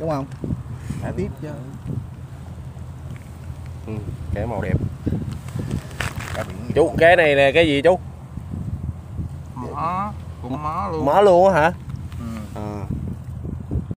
đúng không? Thả tiếp chứ. Ừ, cái màu đẹp. Chú cái này là cái gì chú? Mỏ cũng mỏ luôn. Mỏ luôn á hả? ừ.